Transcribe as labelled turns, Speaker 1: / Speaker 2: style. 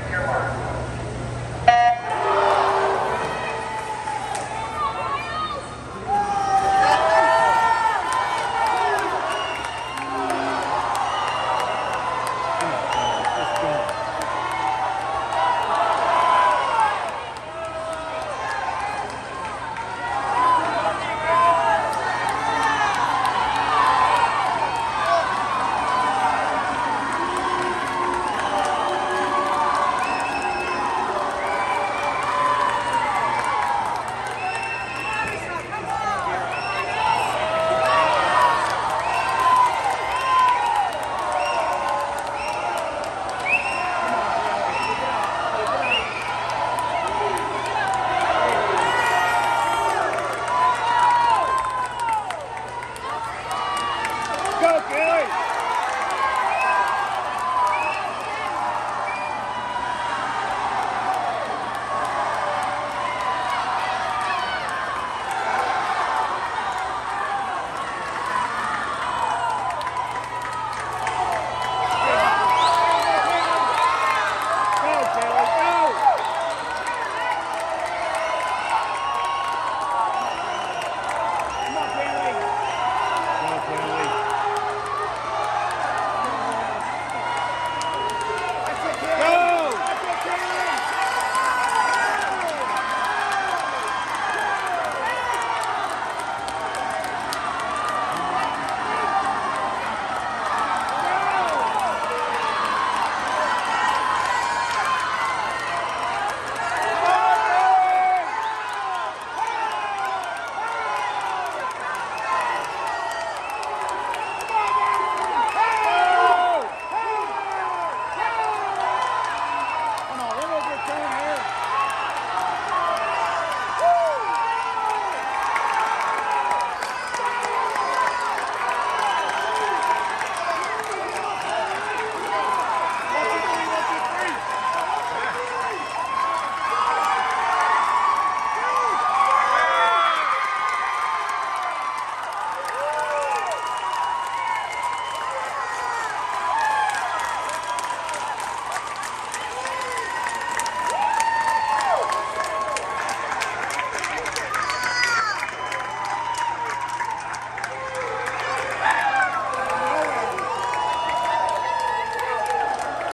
Speaker 1: Take your mark.